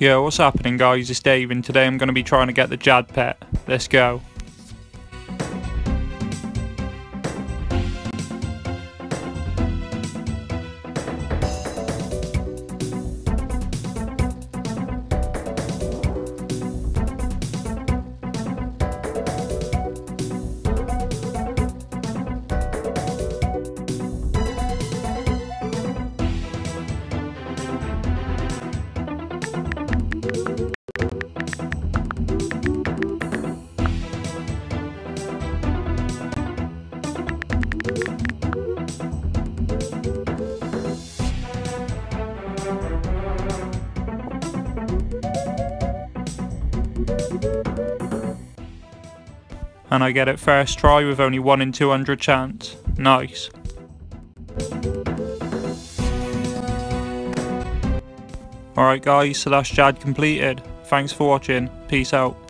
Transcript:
Yo, what's happening guys? It's Dave and today I'm going to be trying to get the Jad pet. Let's go. And I get it first try with only 1 in 200 chance. Nice. Alright guys, so that's Jad completed. Thanks for watching. Peace out.